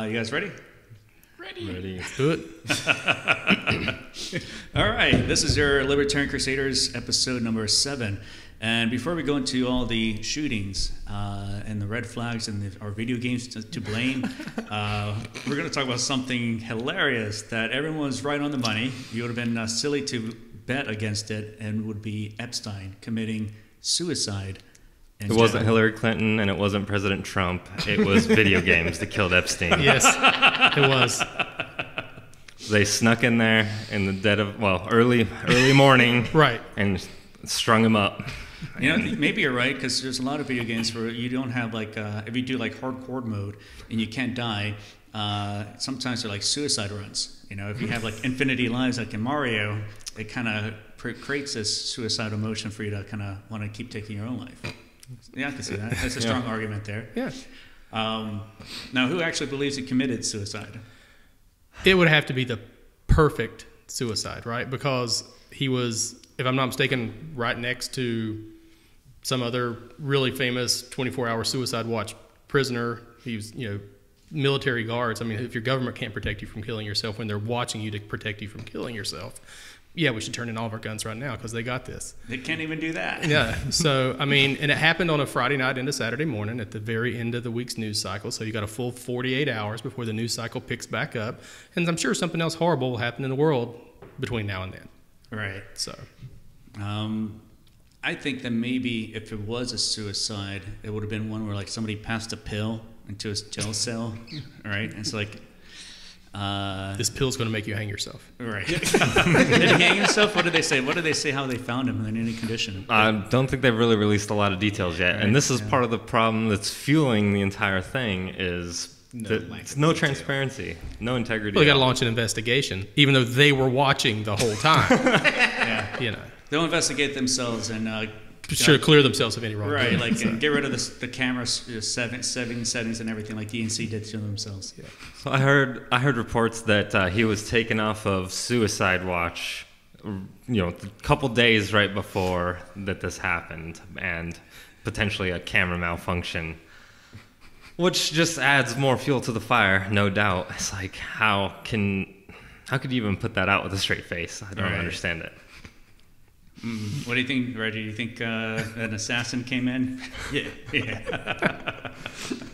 Uh, you guys ready? Ready. Let's do it. All right, this is your Libertarian Crusaders episode number seven. And before we go into all the shootings uh, and the red flags and the, our video games to, to blame, uh, we're going to talk about something hilarious that everyone was right on the money. You would have been uh, silly to bet against it, and would be Epstein committing suicide. It wasn't Hillary Clinton and it wasn't President Trump. It was video games that killed Epstein. Yes, it was. They snuck in there in the dead of well, early early morning, Right. and strung him up. You know, maybe you're right because there's a lot of video games where you don't have like uh, if you do like hardcore mode and you can't die. Uh, sometimes they're like suicide runs. You know, if you have like infinity lives like in Mario, it kind of pr- creates this suicidal motion for you to kind of want to keep taking your own life. Yeah, I can see that. That's a strong argument there. Yeah. Um, now, who actually believes he committed suicide? It would have to be the perfect suicide, right? Because he was, if I'm not mistaken, right next to some other really famous 24 hour suicide watch prisoner. He was, you know, military guards. I mean, if your government can't protect you from killing yourself when they're watching you to protect you from killing yourself, yeah, we should turn in all of our guns right now because they got this. They can't even do that. Yeah. So, I mean, and it happened on a Friday night into Saturday morning at the very end of the week's news cycle. So you got a full 48 hours before the news cycle picks back up. And I'm sure something else horrible will happen in the world between now and then. Right. So, Um, I think that maybe if it was a suicide, it would have been one where like somebody passed a pill into his jail cell, right? And it's like, uh, this pill's going to make you hang yourself. right. Did he hang himself? What did they say? What did they say? How they found him in any condition? I don't think they've really released a lot of details yet, Right, and this is yeah. part of the problem that's fueling the entire thing is No that lack it's no detail. transparency, no integrity. Well, they got to launch an investigation, even though they were watching the whole time. Yeah, you know, they'll investigate themselves and uh, should clear themselves of any wrongdoing. right, like and get rid of the, the camera seven, seven settings and everything like DNC did to themselves. Yeah. So I heard I heard reports that uh, he was taken off of suicide watch, you know, a couple days right before that this happened, and potentially a camera malfunction, which just adds more fuel to the fire, no doubt. It's like how can how could you even put that out with a straight face? I don't Right. understand it. Mm, what do you think, Reggie? Do you think uh, an assassin came in? Yeah. Yeah.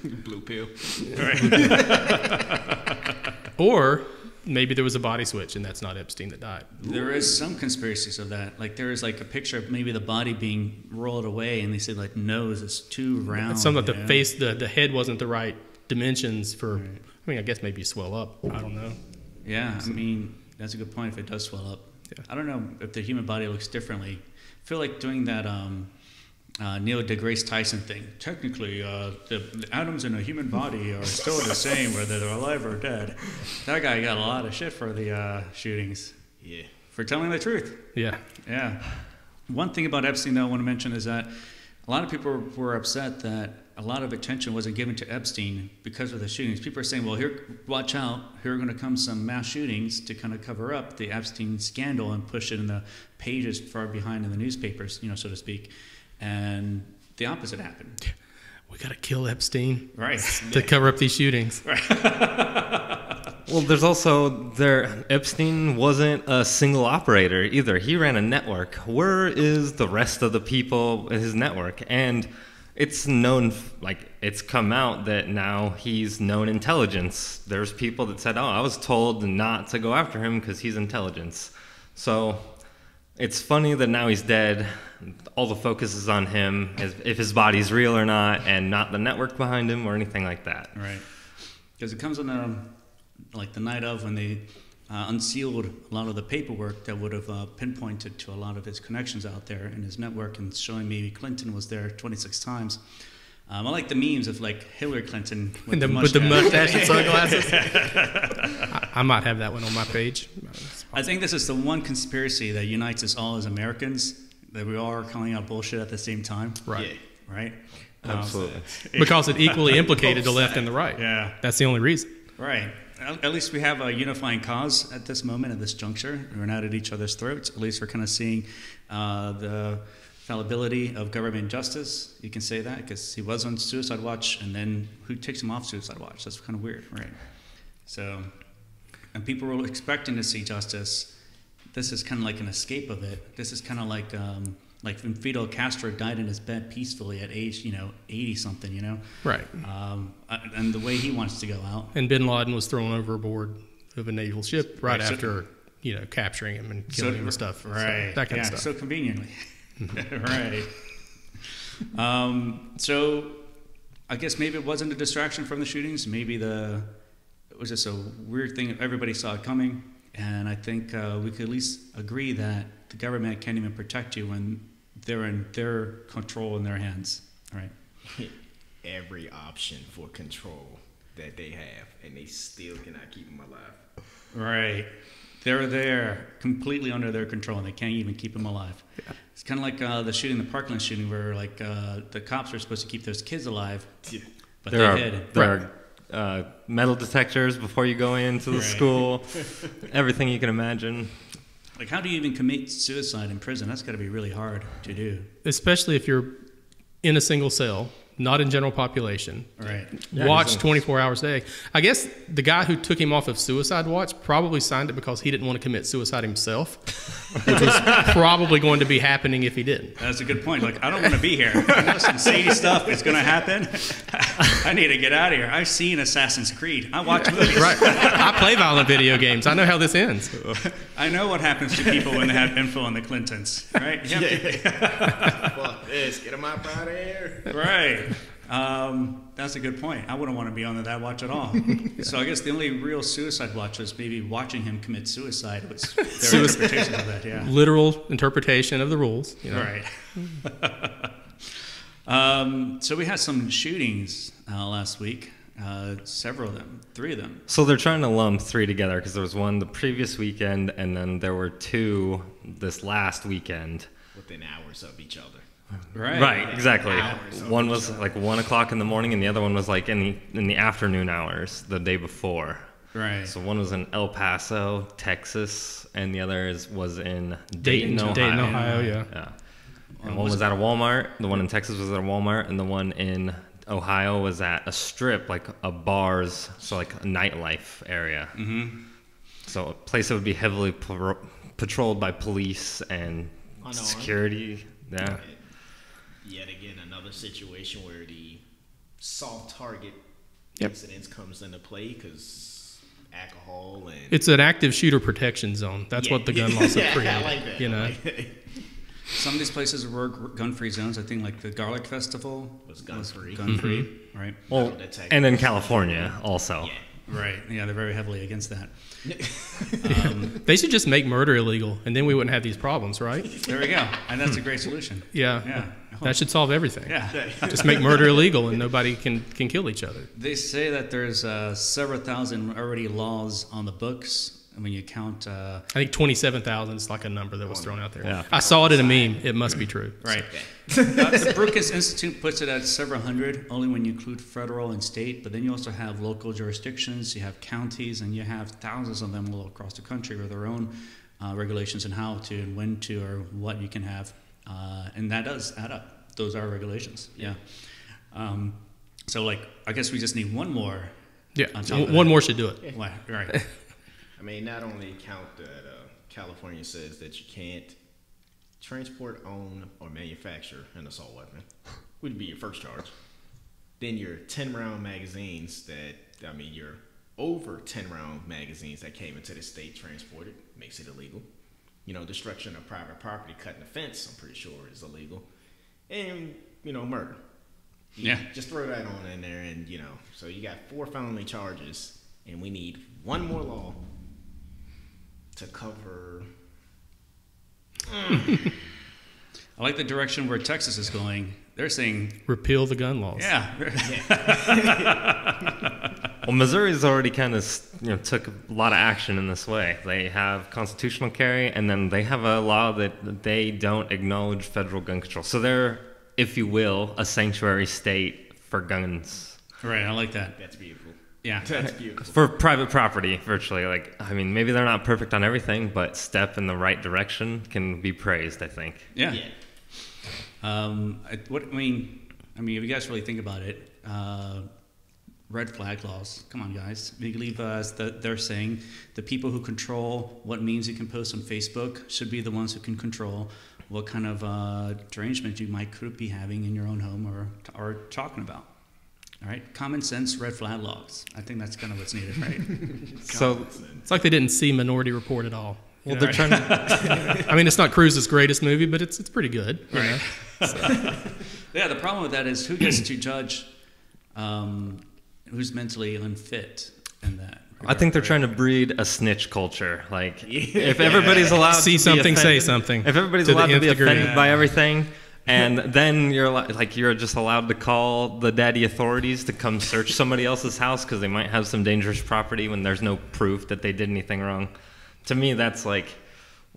Blue pill. Or maybe there was a body switch, and that's not Epstein that died. There is some conspiracies of that. Like there is like a picture of maybe the body being rolled away, and they said like nose is too round. It's something that you the face, the, the head wasn't the right dimensions for. Right. I mean, I guess maybe swell up. I don't know. Yeah, I mean that's a good point. If it does swell up, Yeah. I don't know if the human body looks differently. I feel like doing that um, uh, Neil deGrasse Tyson thing. Technically, uh, the, the atoms in a human body are still the same whether they're alive or dead. That guy got a lot of shit for the uh, shootings Yeah. for telling the truth. Yeah. Yeah. One thing about Epstein that I want to mention is that a lot of people were upset that a lot of attention wasn't given to Epstein because of the shootings. People are saying, well, here, watch out. Here are going to come some mass shootings to kind of cover up the Epstein scandal and push it in the pages far behind in the newspapers, you know, so to speak. And the opposite happened. We got to kill Epstein Right. to cover up these shootings. Well, there's also there. Epstein wasn't a single operator either. He ran a network. Where is the rest of the people in his network? And it's known, like it's come out that now he's known intelligence. There's people that said, "Oh, I was told not to go after him because he's intelligence." So it's funny that now he's dead. All the focus is on him, if his body's real or not, and not the network behind him or anything like that. Right. Because it comes on the, um, like the night of when they uh, unsealed a lot of the paperwork that would have uh, pinpointed to a lot of his connections out there in his network and showing maybe Clinton was there 26 times. Um, I like the memes of like Hillary Clinton with, The- the, with the mustache. mustache and sunglasses. I, I might have that one on my page. I think this is the one conspiracy that unites us all as Americans that we all are calling out bullshit at the same time. Right. Right. Um, Absolutely. Because it equally implicated the left and the right. yeah. That's the only reason. Right. At least we have a unifying cause at this moment, at this juncture. We're not at each other's throats. At least we're kind of seeing uh, the fallibility of government justice. You can say that because he was on suicide watch, and then who takes him off suicide watch? That's kind of weird, right? So, and people were expecting to see justice. This is kind of like an escape of it. This is kind of like um, like when Fidel Castro died in his bed peacefully at age you know eighty something. You know, Right. um, and the way he wants to go out. And Bin Laden was thrown overboard of a naval ship right, Right, so- after you know capturing him and killing him and stuff. So, Right. that kind yeah, of stuff. So conveniently. right. Um, so I guess maybe it wasn't a distraction from the shootings. Maybe the it was just a weird thing. Everybody saw it coming, and I think uh, we could at least agree that the government can't even protect you when they're in their control in their hands. Right. Every option for control that they have, and they still cannot keep them alive. Right. They're there completely under their control and they can't even keep them alive. It's kind of like uh, the shooting, the Parkland shooting, where like uh, the cops are supposed to keep those kids alive, but there they are hid. there are uh, metal detectors before you go into the Right. school. Everything you can imagine. Like, how do you even commit suicide in prison? That's got to be really hard to do. Especially if you're in a single cell, not in general population. Right. Yeah, watch 24 hours a day. I guess the guy who took him off of suicide watch probably signed it because he didn't want to commit suicide himself, which was probably going to be happening if he didn't. That's a good point. Like, I don't want to be here. I know some shady stuff is going to happen. I need to get out of here. I've seen Assassin's Creed. I watch movies. Right. I play violent video games. I know how this ends. I know what happens to people when they have info on the Clintons. Right. You have to- Fuck this, get them up out of here. Right. Um, that's a good point. I wouldn't want to be on that watch at all. So I guess the only real suicide watch was maybe watching him commit suicide. Was their Suicide. interpretation of that? Yeah. Literal interpretation of the rules. You know? Right. um, so we had some shootings uh, last week. Uh, several of them, three of them. So they're trying to lump three together because there was one the previous weekend, and then there were two this last weekend. Within hours of each other. Right. Right, exactly. Hours One was other. like one o'clock in the morning, and the other one was like in the in the afternoon hours the day before. Right. So one was in El Paso, Texas, and the other is, was in Dayton, Dayton, Ohio. Dayton, Ohio, yeah. Yeah. And Um, one was was at a Walmart. The one in Texas was at a Walmart, and the one in Ohio was at a strip, like a bars, so like a nightlife area. Mm-hmm. So a place that would be heavily paro- patrolled by police and Unarmed. security. Yeah. Yet again, another situation where the soft target Yep. incidents comes into play because alcohol and It's an active shooter protection zone. That's Yeah. what the gun laws have Yeah, created. I like that. You know, like that. Some of these places were gun-free zones. I think like the Garlic Festival Was gun-free. Gun-free. Mm-hmm. Right. Well, and in California also. yeah. Right. Yeah, they're very heavily against that. They should just make murder illegal, and then we wouldn't have these problems, right? There we go. And that's a great solution. Yeah. Yeah. That should solve everything. Yeah. Just make murder illegal, and nobody can can kill each other. They say that there's uh, several thousand already laws on the books. And when you count, uh, I think twenty-seven thousand is like a number that was thrown out there. Yeah. I saw it in a meme. It must be true. right, uh, the Brookings Institute puts it at several hundred, only when you include federal and state. But then you also have local jurisdictions, you have counties, and you have thousands of them all across the country with their own uh, regulations and how to and when to or what you can have. Uh, and that does add up. Those are regulations. Yeah. Um, so, like, I guess we just need one more. Yeah. On One that. more should do it. Why- Right. I mean, not only count that uh, California says that you can't transport, own, or manufacture an assault weapon, would be your first charge. Then your 10 round magazines that, I mean, your over 10 round magazines that came into the state transported makes it illegal. You know, destruction of private property, cutting a fence, I'm pretty sure is illegal. And, you know, murder. You Yeah. Just throw that on in there, and, you know, so you got four felony charges, and we need one more law to cover. Hmm. I like the direction where Texas is going. They're saying, Repeal the gun laws. yeah, Well, Missouri's already kind of you know took a lot of action in this way. They have constitutional carry, and then they have a law that they don't acknowledge federal gun control. So they're, if you will, a sanctuary state for guns right. I like that. That's beautiful. Yeah, That's beautiful. for private property, virtually. Like, I mean, maybe they're not perfect on everything, but step in the right direction can be praised. I think. yeah. Yeah. Um, I, what I mean, I mean, if you guys really think about it, uh, red flag laws. Come on, guys. We believe uh, that they're saying the people who control what memes you can post on Facebook should be the ones who can control what kind of uh, derangement you might could be having in your own home or or talking about. All right, common sense red flag laws. I think that's kind of what's needed, right? So, It's like they didn't see Minority Report at all. well, they're trying to. I mean, it's not Cruise's greatest movie, but it's it's pretty good. you know? yeah, the problem with that is who gets to judge um, who's mentally unfit in that. I think they're trying to breed a snitch culture. Like, if everybody's allowed See to be something, say something. If everybody's To allowed to nth be degree. offended by everything, and then you're like you're just allowed to call the daddy authorities to come search somebody else's house because they might have some dangerous property when there's no proof that they did anything wrong. To me, that's like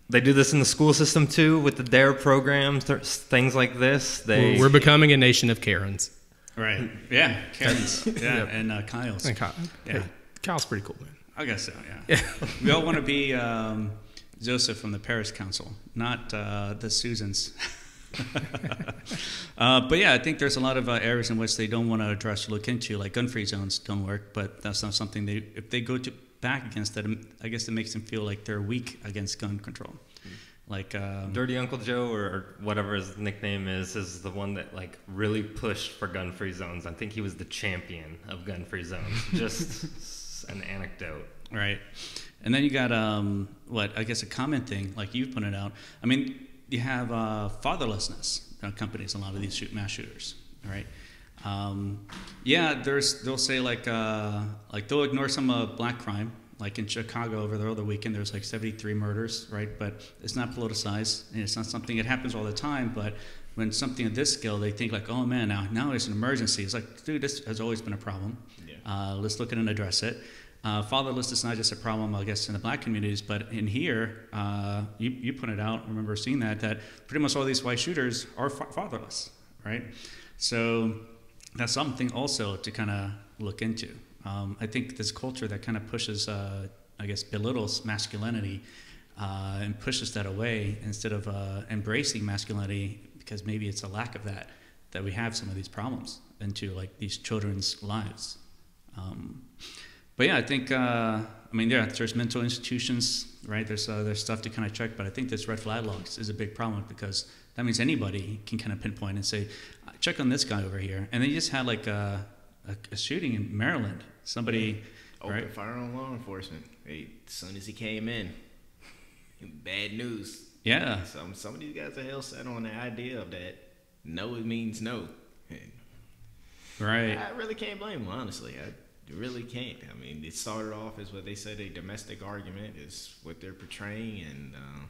they do this in the school system too with the DARE programs, there's things like this. They We're, we're becoming a nation of Karens. Right. Yeah. Karen's. Yeah. And uh, Kyle's. And Kyle, Yeah. hey, Kyle's pretty cool, man. I guess so. Yeah. we all want to be um, Joseph from the Paris Council, not uh, the Susans. uh, but yeah, I think there's a lot of uh, areas in which they don't want to address or look into, like gun-free zones don't work. But that's not something they if they go to back against that. I guess it makes them feel like they're weak against gun control. Like um, Dirty Uncle Joe or, or whatever his nickname is is the one that like really pushed for gun-free zones. I think he was the champion of gun-free zones. Just an anecdote. Right. And then you got um, what I guess a common thing, like you pointed out. I mean, you have uh, fatherlessness that accompanies a lot of these shoot mass shooters. right? Um, yeah, there's they'll say like uh, like they'll ignore some uh, black crime. Like in Chicago over the other weekend, there's like 73 murders, right? But it's not politicized, and it's not something. It happens all the time, but when something of this scale, they think like, oh man, now now it's an emergency. It's like, dude, this has always been a problem. Yeah. Uh, let's look at it and address it. Uh, fatherless is not just a problem, I guess, in the black communities, but in here, uh, you, you pointed out, I remember seeing that, that pretty much all these white shooters are fa- fatherless, right? So that's something also to kind of look into. Um, I think this culture that kind of pushes, uh, I guess, belittles masculinity uh, and pushes that away instead of uh, embracing masculinity because maybe it's a lack of that that we have some of these problems into like these children's lives. Um, but yeah, I think uh, I mean yeah, there's mental institutions, right? There's uh, there's stuff to kind of check, but I think this red flag logs is a big problem because that means anybody can kind of pinpoint and say, check on this guy over here, and they just had like a, a, a shooting in Maryland. Somebody, Open right? fire on law enforcement. Hey, as soon as he came in, bad news. Yeah, Some some of these guys are hell set on the idea of that. No, it means no. And right. I really can't blame them, honestly. I really can't. I mean, it started off as what they said a domestic argument is what they're portraying, and uh,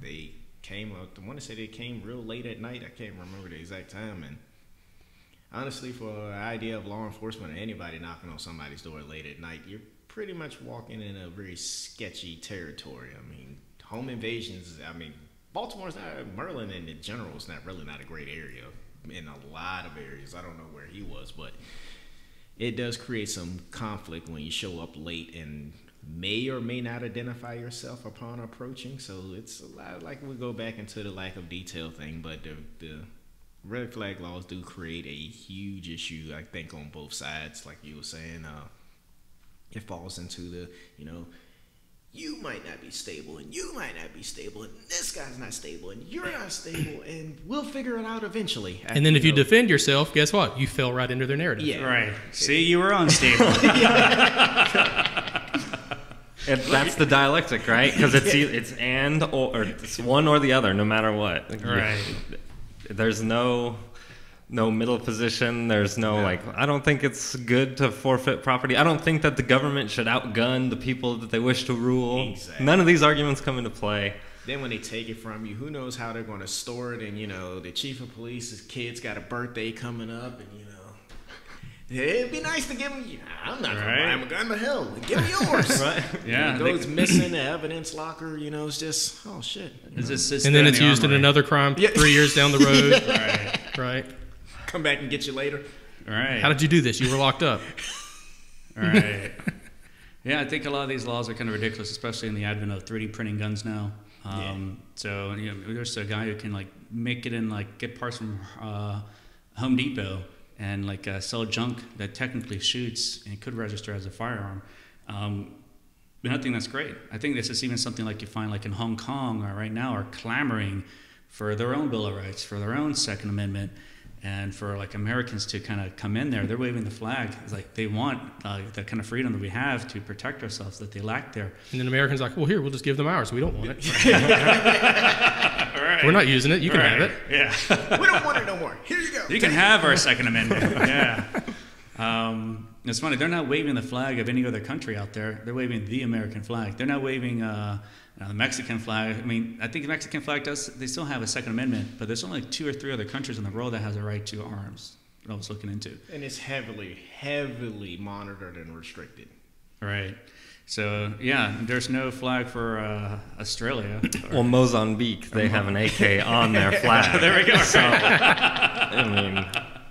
they came up. I want to say they came real late at night. I can't remember the exact time. And honestly, for the idea of law enforcement or anybody knocking on somebody's door late at night, you're pretty much walking in a very sketchy territory. I mean, home invasions. I mean, Baltimore's not Maryland in general is not really not a great area in a lot of areas. I don't know where he was, but it does create some conflict when you show up late and may or may not identify yourself upon approaching. So it's a lot like we go back into the lack of detail thing, but the, the red flag laws do create a huge issue, I think, on both sides. Like you were saying, uh, it falls into the, you know, you might not be stable and you might not be stable and this guy's not stable and you're not stable and we'll figure it out eventually. And then if you know, defend yourself, guess what? You fell right into their narrative. Yeah. Right. See, you were unstable. And that's the dialectic, right? Because it's e- it's and or, or it's one or the other, no matter what. Right. There's no no middle position. There's no Yeah. like. I don't think it's good to forfeit property. I don't think that the government should outgun the people that they wish to rule. Exactly. None of these arguments come into play. Then when they take it from you, who knows how they're going to store it? And you know, the chief of police's kid's got a birthday coming up, and you know, it'd be nice to give him. You I'm not going Right. to buy him a gun, but hell, give me yours. Right. Yeah. It goes missing the evidence locker. You know, it's just oh shit. you It just And then it's the used in another crime Yeah. three years down the road. Right. right. Come back and get you later. All right. How did you do this? You were locked up. All right. yeah, I think a lot of these laws are kind of ridiculous, especially in the advent of 3D printing guns now. Um, So you know, there's a guy who can like make it in like get parts from uh, Home Depot and like uh, sell junk that technically shoots and could register as a firearm. Um, and I think that's great. I think this is even something like you find like in Hong Kong or right now are clamoring for their own Bill of Rights, for their own Second Amendment, and for like Americans to kind of come in there. They're waving the flag. It's like they want uh, the kind of freedom that we have to protect ourselves that they lack there. And then Americans are like, well, here, we'll just give them ours. We don't want it. We're not using it. You can have it. Yeah. we don't want it no more. Here you go. You can have our Second Amendment. Yeah. Um, it's funny. They're not waving the flag of any other country out there. They're waving the American flag. They're not waving uh, you know, the Mexican flag. I mean, I think the Mexican flag does. They still have a Second Amendment, but there's only like two or three other countries in the world that has a right to arms. That I was looking into. And it's heavily, heavily monitored and restricted. Right. So yeah, there's no flag for uh, Australia. Well, Mozambique, they have an AK on their flag. there we go. So, I mean,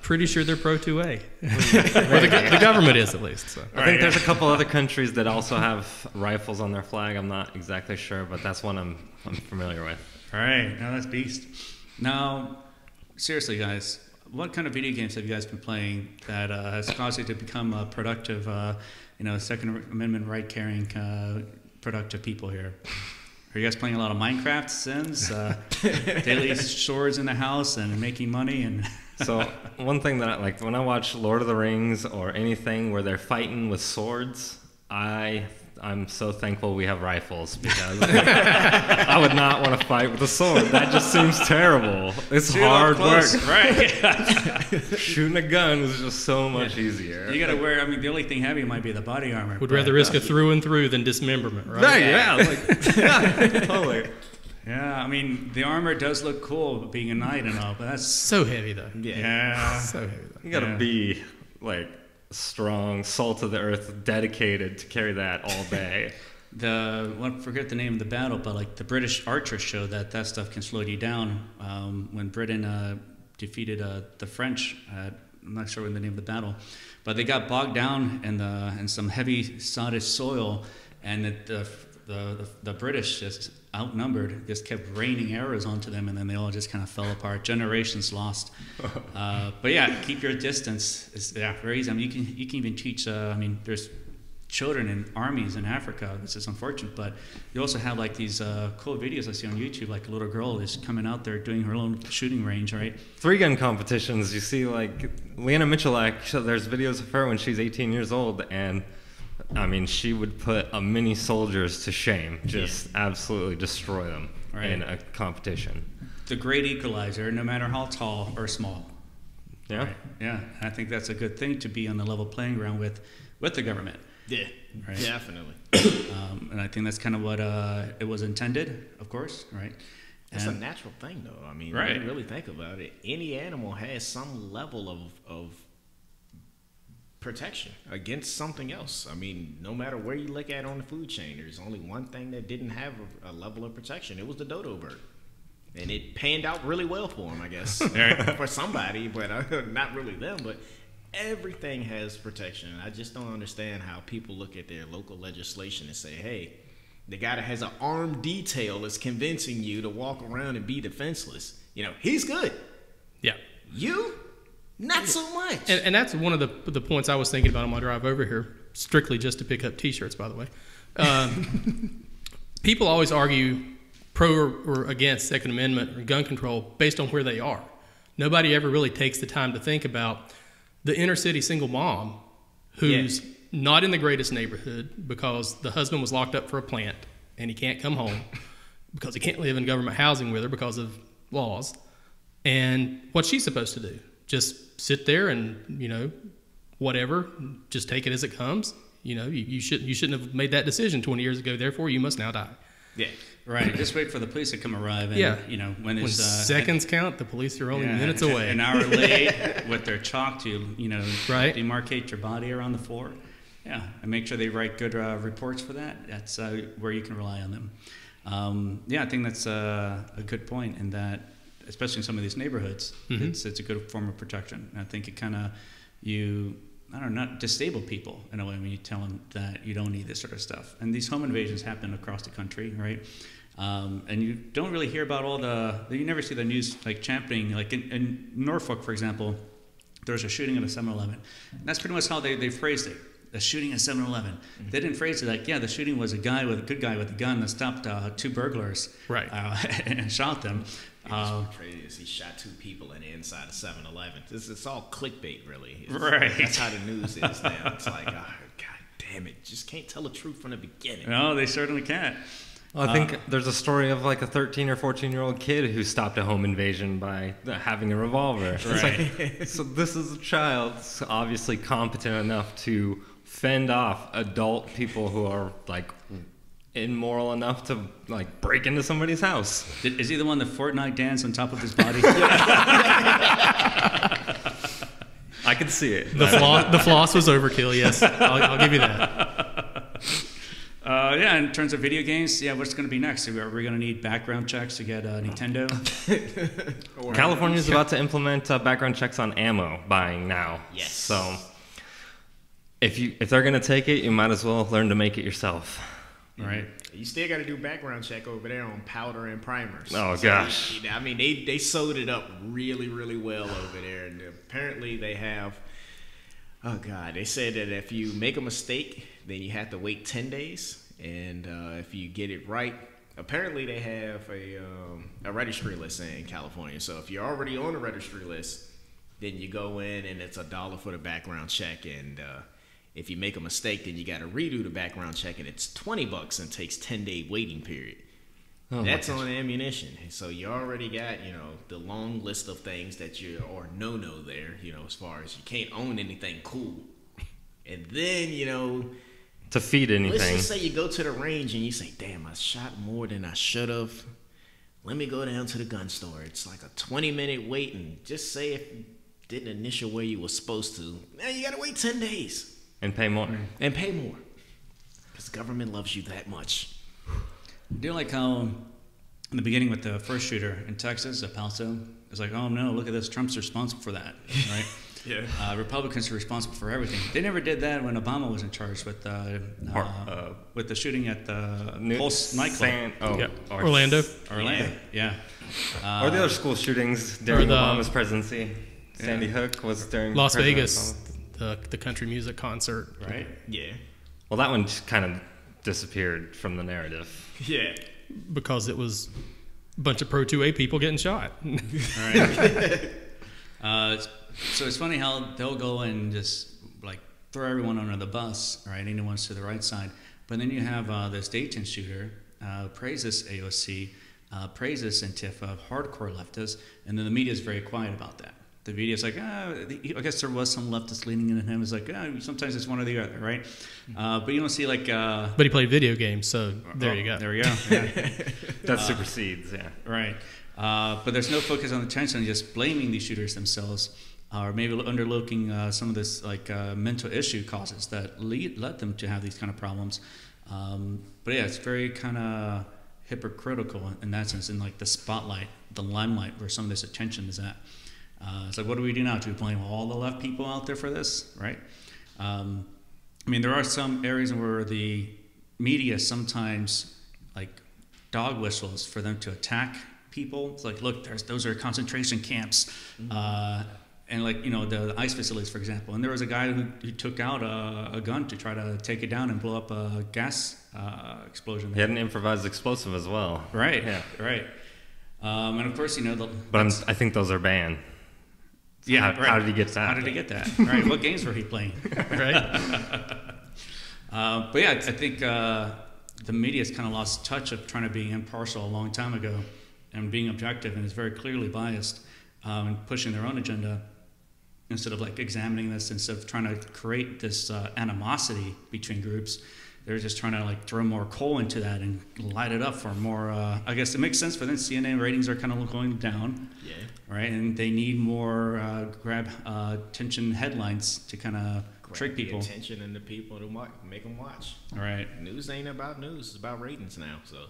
Pretty sure they're pro 2A. or the, the government is, at least. So. I think there's a couple other countries that also have rifles on their flag. I'm not exactly sure, but that's one I'm, I'm familiar with. All right, now that's beast. Now, seriously, guys, what kind of video games have you guys been playing that uh, has caused you to become a productive, uh, you know, Second Amendment right-carrying, uh, productive people here? Are you guys playing a lot of Minecraft, Sims, uh, daily chores in the house, and making money? And So one thing that I like when I watch Lord of the Rings or anything where they're fighting with swords, I I'm so thankful we have rifles because I would not want to fight with a sword. That just seems terrible. It's Shoot hard work. right? Shooting a gun is just so much easier. you got to wear. I mean, the only thing heavy might be the body armor. Would rather risk a through and through than dismemberment, right? Right, yeah, like, yeah, totally. Yeah, I mean, the armor does look cool, being a knight and all, but that's So heavy, though. Yeah. yeah. So heavy, though. You gotta Yeah. be like strong, salt of the earth, dedicated to carry that all day. the I forget the name of the battle, but like the British archers show that that stuff can slow you down. Um, when Britain uh, defeated uh, the French, at, I'm not sure when the name of the battle, but they got bogged down in the in some heavy sodded soil, and it, the, the the the British just outnumbered, just kept raining arrows onto them, and then they all just kind of fell apart. Generations lost. Uh, but yeah, keep your distance. It's yeah, very easy. I mean, you can you can even teach. Uh, I mean, there's children in armies in Africa. This is unfortunate, but you also have like these uh, cool videos I see on YouTube. Like a little girl is coming out there doing her own shooting range, right? Three gun competitions, you see like Leanna Miculek, so there's videos of her when she's 18 years old, and I mean, she would put a mini soldiers to shame, just absolutely destroy them Right. in a competition. The great equalizer, no matter how tall or small. Yeah. Right? Yeah, I think that's a good thing to be on the level playing ground with, with the government. Yeah, Right. definitely. Um, and I think that's kind of what uh, it was intended, of course, right? It's a natural thing, though. I mean, Right. when you really think about it, any animal has some level of, of protection against something else. I mean, no matter where you look at on the food chain, there's only one thing that didn't have a, a level of protection. It was the dodo bird. And it panned out really well for him, I guess. for somebody, but uh, not really them. But everything has protection. I just don't understand how people look at their local legislation and say, hey, the guy that has an armed detail is convincing you to walk around and be defenseless. You know, he's good. Yeah. You, not so much. And, and that's one of the the points I was thinking about on my drive over here, strictly just to pick up T-shirts, by the way. Um, people always argue pro or, or against Second Amendment or gun control based on where they are. Nobody ever really takes the time to think about the inner city single mom who's not in the greatest neighborhood because the husband was locked up for a plant and he can't come home because he can't live in government housing with her because of laws. And what's she supposed to do? Just sit there and you know, whatever, just take it as it comes. You know, you, you shouldn't you shouldn't have made that decision 20 years ago. Therefore, you must now die. yeah. Right. Just wait for the police to come arrive. And, Yeah. You know, when When it's uh, seconds count, the police are only yeah, minutes away. An hour late with their chalk to, you know, Right. demarcate your body around the floor. Yeah. And make sure they write good uh, reports for that. That's uh, where you can rely on them. Um, yeah, I think that's uh, a good point in that, especially in some of these neighborhoods, Mm-hmm. it's, it's a good form of protection. And I think it kind of, you, I don't know, not disable people in a way when you tell them that you don't need this sort of stuff. And these home invasions happen across the country, right? Um, and you don't really hear about all the, you never see the news like championing, like in, in Norfolk, for example, there was a shooting at a 7-Eleven. And that's pretty much how they, they phrased it. A shooting at 7-Eleven. They didn't phrase it like, yeah, the shooting was a guy with a good guy with a gun that stopped uh, two burglars, Right. uh, and shot them. Uh, Portrayed as he shot two people in the inside of 7-Eleven. This it's all clickbait, really. It's- Right. That's how the news is now. It's like, oh, god damn it, just can't tell the truth from the beginning. no, they certainly can't. Well, I think there's a story of like a 13 or 14 year old kid who stopped a home invasion by having a revolver. It's like, so this is a child obviously competent enough to fend off adult people who are like immoral enough to like break into somebody's house. Did, is he the one that Fortnite danced on top of his body? I could see it. The, flaw, the floss was overkill, yes. I'll, I'll give you that. Uh, yeah, in terms of video games, yeah, what's going to be next? Are we going to need background checks to get uh, Nintendo? California is about to implement uh, background checks on ammo buying now. Yes. So if you if they're gonna take it, you might as well learn to make it yourself. Right. You still got to do background check over there on powder and primers. Oh, gosh. I mean, they they sewed it up really, really well over there, and apparently they have. Oh God, they said that if you make a mistake, then you have to wait ten days, and uh, if you get it right, apparently they have a um, a registry list in California. So if you're already on the registry list, then you go in and it's a dollar for the background check, and uh, if you make a mistake, then you got to redo the background check, and it's twenty bucks and takes ten day waiting period. Oh, That's on ammunition. So you already got, you know, the long list of things that you are no no there, you know, as far as you can't own anything cool. And then, you know, To feed anything. let's just say you go to the range and you say, damn, I shot more than I should have. Let me go down to the gun store. It's like a 20 minute wait. And just say if you didn't initial where you were supposed to, now you got to wait 10 days and pay more. and pay more. Because the government loves you that much. Do you like how in the beginning with the first shooter in Texas, El Paso, it's like, oh no, look at this, Trump's responsible for that, right? Yeah. Uh, Republicans are responsible for everything. They never did that when Obama was in charge with uh, Har- uh, uh, with the shooting at the New- Pulse nightclub, San- oh, Yeah. or- Orlando. Orlando. Yeah. Uh, Or the other school shootings during the- Obama's presidency. Sandy Yeah. Hook was during Las President Vegas, Obama. The, the country music concert. right. Yeah. Well, that one just kind of disappeared from the narrative. Yeah. because it was a bunch of Pro 2A people getting shot. All right. uh, so it's funny how they'll go and just like throw everyone under the bus, right? Anyone's to the right side. But then you have uh, this Dayton shooter uh, praises AOC, uh, praises Antifa, hardcore leftists, and then the media is very quiet about that. The media's like, ah, I guess there was some leftist leaning in him. It's like, ah, sometimes it's one or the other, right? Uh, but you don't see like, uh, but he played video games, so there oh, you go. There we go. Yeah. That supersedes, yeah. Right. Uh, but there's no focus on the attention just blaming these shooters themselves, or maybe underlooking uh, some of this like uh, mental issue causes that lead led them to have these kind of problems. Um, but yeah, it's very kind of hypocritical in that sense, in like the spotlight, the limelight, where some of this attention is at. Uh, it's like, what do we do now? Do we blame all the left people out there for this, right? Um, I mean, there are some areas where the media sometimes like dog whistles for them to attack people. It's like, look, there's those are concentration camps, uh, and like you know the, the ICE facilities, for example. And there was a guy who, who took out a, a gun to try to take it down and blow up a gas uh, explosion. He had an improvised explosive as well. Right. Yeah. Right. Um, and of course, you know the. But I'm, I think those are banned. Yeah. how- right. how did he get that? How did he get that? Right. what games were he playing? right? Uh, but yeah, I think uh, the media has kind of lost touch of trying to be impartial a long time ago and being objective and is very clearly biased um, and pushing their own agenda instead of like examining this instead of trying to create this uh, animosity between groups they're just trying to like throw more coal into that and light it up for more uh, i guess it makes sense for them CNN ratings are kind of going down Yeah. right and they need more uh, grab uh, attention headlines to kind of trick Grab the people attention and the people to watch, make them watch. all right News ain't about news; it's about ratings now. So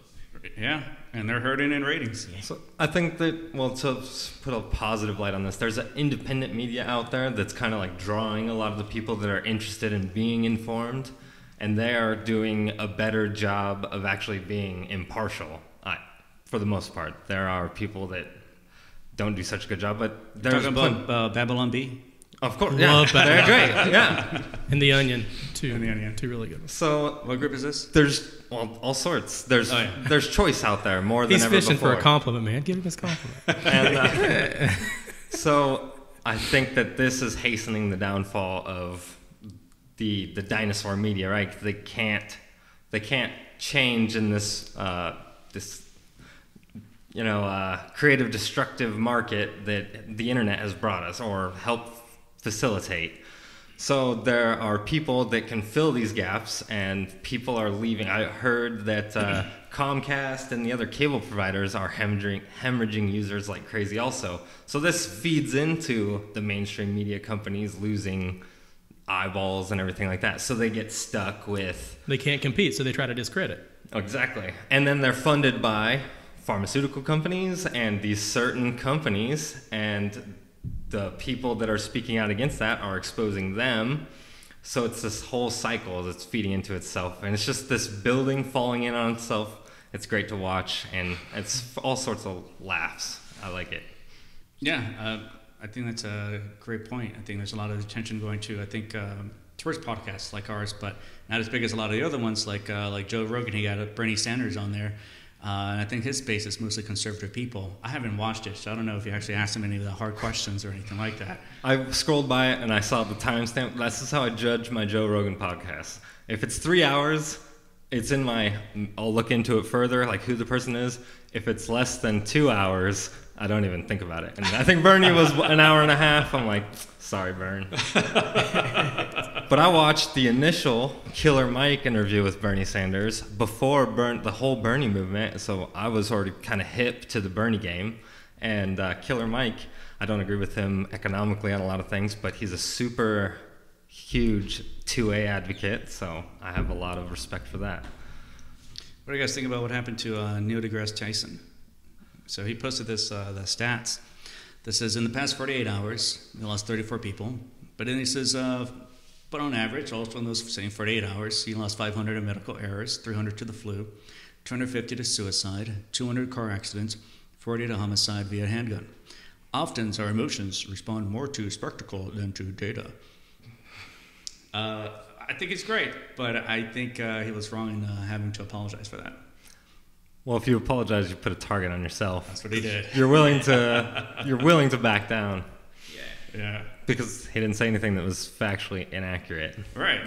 Yeah, and they're hurting in ratings. So I think that well, to put a positive light on this, there's an independent media out there that's kind of like drawing a lot of the people that are interested in being informed, and they are doing a better job of actually being impartial. I, for the most part, there are people that don't do such a good job, but there's Talking plen- about uh, Babylon Bee. Of course, Love yeah, Batman. they're great. Yeah. And The Onion, two, And The Onion. two really good ones. So What group is this? there's well, all sorts. There's Oh, yeah. there's choice out there more than He's ever fishing before. for a compliment, man. Give him his compliment. And, uh, so I think that this is hastening the downfall of the the dinosaur media, right? They can't they can't change in this uh, this you know uh, creative destructive market that the internet has brought us or helped facilitate. So there are people that can fill these gaps, and people are leaving. I heard that uh, Comcast and the other cable providers are hemorrhaging, hemorrhaging users like crazy, also. So this feeds into the mainstream media companies losing eyeballs and everything like that. So they get stuck with They can't compete, so they try to discredit. Exactly. And then they're funded by pharmaceutical companies and these certain companies, and the people that are speaking out against that are exposing them. So it's this whole cycle that's feeding into itself. And it's just this building falling in on itself. It's great to watch, and it's all sorts of laughs. I like it. Yeah, uh, I think that's a great point. I think there's a lot of attention going to, I think, um, towards podcasts like ours, but not as big as a lot of the other ones, like uh, like Joe Rogan. He got Bernie Sanders on there. Uh, and I think his base is mostly conservative people. I haven't watched it, so I don't know if you actually asked him any of the hard questions or anything like that. I scrolled by it and I saw the timestamp. This is how I judge my Joe Rogan podcast. If it's three hours, it's in my. I'll look into it further, like who the person is. If it's less than two hours, I don't even think about it. And I think Bernie was an hour and a half. I'm like, sorry, Bern. but I watched the initial Killer Mike interview with Bernie Sanders before Bern, the whole Bernie movement. So I was already kind of hip to the Bernie game. And uh, Killer Mike, I don't agree with him economically on a lot of things, but he's a super huge 2A advocate. So I have a lot of respect for that. What do you guys think about what happened to uh, Neil deGrasse Tyson? So he posted this uh, the stats. This says in the past 48 hours, he lost 34 people. But then he says, uh, but on average, also in those same 48 hours, he lost 500 in medical errors, 300 to the flu, 250 to suicide, 200 car accidents, 40 to homicide via handgun. Often our emotions respond more to spectacle than to data. Uh, I think it's great, but I think uh, he was wrong in uh, having to apologize for that. Well, if you apologize, you put a target on yourself. That's what he did. You're willing to you're willing to back down Yeah. Yeah. Because he didn't say anything that was factually inaccurate. Right.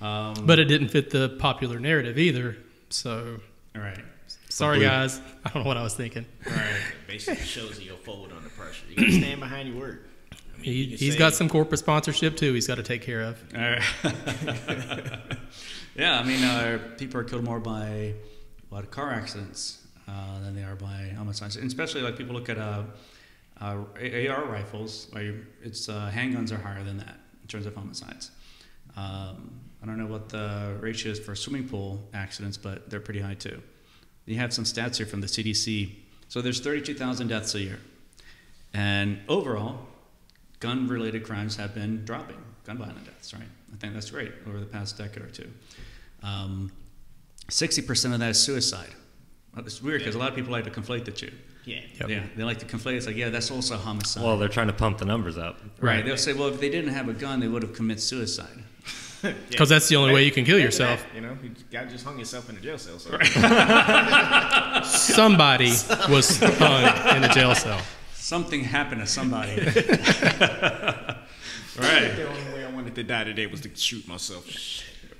Um, But it didn't fit the popular narrative either. So all right. sorry, Blue- guys. I don't know what I was thinking. All right. Basically shows that you your fold under pressure. You gotta stand behind your word. I mean, He, you he's say- got some corporate sponsorship too. He's got to take care of. All right. yeah, I mean, uh, people are killed more by what car accidents uh, than they are by homicides, and especially like people look at uh, uh, AR rifles. It's uh, handguns are higher than that in terms of homicides. Um, I don't know what the ratio is for swimming pool accidents, but they're pretty high too. You have some stats here from the CDC. So there's 32,000 deaths a year, and overall, gun-related crimes have been dropping. Gun violent deaths, right? I think that's great over the past decade or two. Um, 60% of that is suicide. It's weird because a lot of people like to conflate the two. Yeah. Yep. Yeah, they like to conflate. It's like, yeah, that's also homicide. Well, they're trying to pump the numbers up. right. They'll say, well, if they didn't have a gun, they would have committed suicide. Because that's the only way you can kill Hey, yourself. You know, you guy just hung himself in a jail cell. So Somebody was hung in a jail cell. Something happened to somebody. right. the only way I wanted to die today was to shoot myself.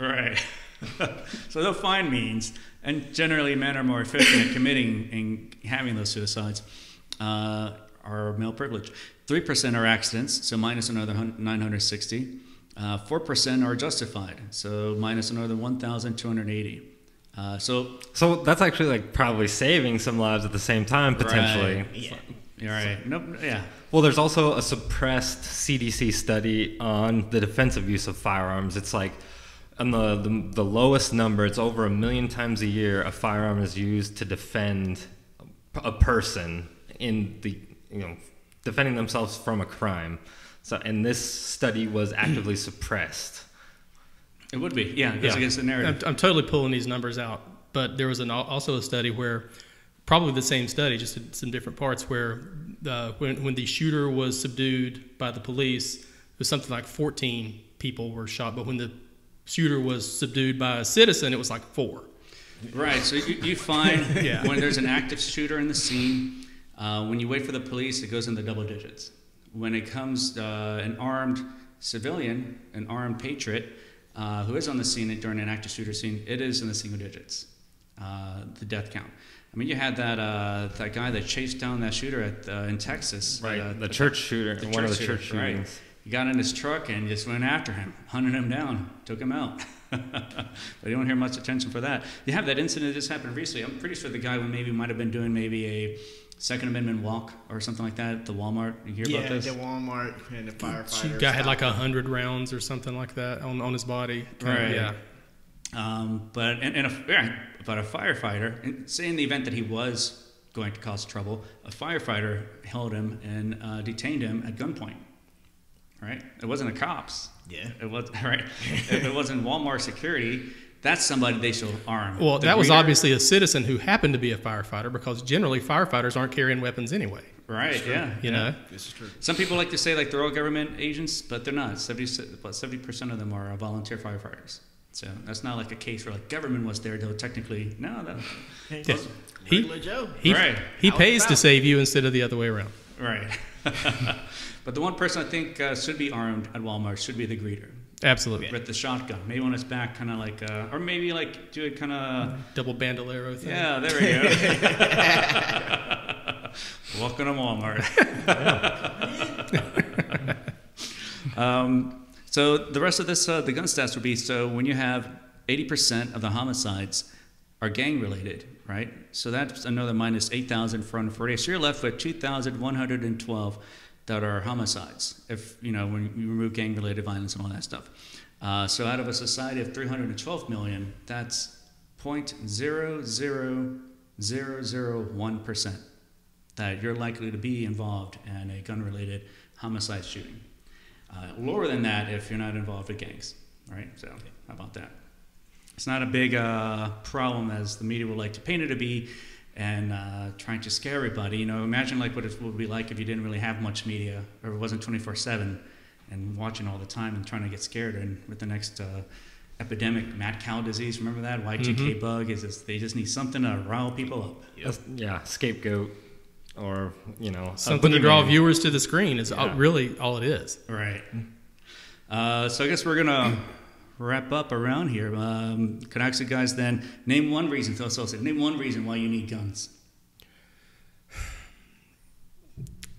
Right. so they'll find means, and generally men are more efficient at committing and having those suicides, uh, are male privilege. 3% are accidents, so minus another hun- 960. Uh, 4% are justified, so minus another 1,280. Uh, so, So that's actually like probably saving some lives at the same time potentially. Right. Yeah. you're right. Nope, yeah. Well, there's also a suppressed CDC study on the defensive use of firearms. It's like on the, the the lowest number, it's over a million times a year a firearm is used to defend a person in the you know defending themselves from a crime. So, and this study was actively suppressed. It would be, yeah, because Yeah. against the I'm. I'm totally pulling these numbers out, but there was an, also a study where, probably the same study, just in some different parts, where uh, when when the shooter was subdued by the police, it was something like 14 people were shot. But when the shooter was subdued by a citizen, it was like four. Right. So you, you find Yeah. when there's an active shooter in the scene, uh, when you wait for the police, it goes in the double digits. When it comes uh, an armed civilian, an armed patriot uh, who is on the scene during an active shooter scene, it is in the single digits. Uh, the death count. I mean, you had that uh, that guy that chased down that shooter at, uh, in Texas. Right, uh, the church shooter, the one of the shooter, church right. shootings. He got in his truck and just went after him, hunted him down, took him out. but you don't hear much attention for that. You have that incident that just happened recently. I'm pretty sure the guy maybe might have been doing maybe a Second Amendment walk or something like that at the Walmart. You hear yeah, about this? Yeah, the Walmart and the firefighter. guy had like a hundred rounds or something like that on, on his body. Kinda, Right. Yeah. Um, but and, and a, yeah, but a firefighter, and say in the event that he was going to cause trouble, a firefighter held him and uh, detained him at gunpoint. Right? It wasn't a cops. Yeah. It was right. If it wasn't Walmart security, that's somebody they should arm. Well, The that was obviously a citizen who happened to be a firefighter because generally firefighters aren't carrying weapons anyway. right. Yeah. You yeah. know. This is true. Some people like to say like they're all government agents, but they're not. 70 percent of them are uh, volunteer firefighters. So that's not like a case where like government was there. Though technically, no, that, Yeah. He Regular Joe. he, Right. he pays to save you instead of the other way around. right. but the one person I think uh, should be armed at Walmart should be the greeter Absolutely. with the shotgun, maybe on his back, kind of like, uh, or maybe like do it kind of. Double bandolero thing. Yeah, there we go. Welcome to Walmart. um, so the rest of this, uh, the gun stats would be so when you have 80% of the homicides are gang related, right? So that's another minus 8,440. So you're left with 2,112 that are homicides. If you know when you remove gang related violence and all that stuff. Uh, so out of a society of 312 million, that's 0.00001% that you're likely to be involved in a gun related homicide shooting. Uh, lower than that if you're not involved with gangs, right? So, how about that? It's not a big uh, problem as the media would like to paint it to be and uh, trying to scare everybody. You know, imagine like what it would be like if you didn't really have much media or it wasn't 24 7 and watching all the time and trying to get scared. And with the next uh, epidemic, mad cow disease, remember that? Y2K bug is just, they just need something to rile people up. That's- Yeah, scapegoat, or you know, Something to draw boogeyman. viewers to the screen is Yeah. really all it is. Right. Uh, so I guess we're gonna wrap up around here. Um, can I ask you guys then name one reason? So, so name one reason why you need guns.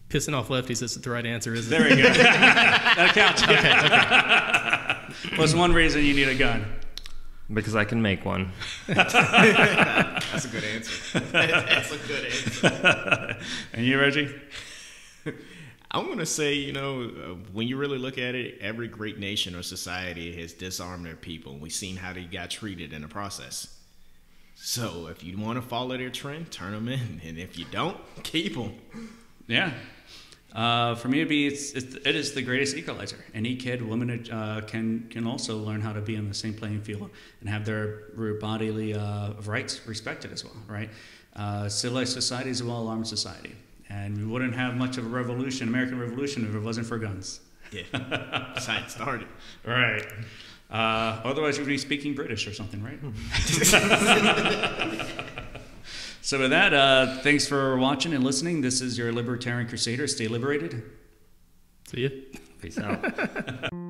Pissing off lefties isn't the right answer, is it? There we go. that counts. Okay. okay. What's one reason you need a gun? because I can make one. That's a good answer. That's a good answer. and you, Reggie? I'm gonna say, you know, uh, when you really look at it, every great nation or society has disarmed their people. We've seen how they got treated in the process. So if you want to follow their trend, turn them in, and if you don't, keep them. Yeah. Uh, for me, it'd be it's, it's, it is the greatest equalizer. Any kid, woman uh, can can also learn how to be on the same playing field and have their bodily uh, rights respected as well. Right? Uh, civilized society is a well-armed society, and we wouldn't have much of a revolution, American Revolution, if it wasn't for guns. Yeah, science started. Right. Uh, otherwise, you'd be speaking British or something, right? so, with that, uh, thanks for watching and listening. This is your Libertarian Crusader. Stay liberated. See ya. Peace out.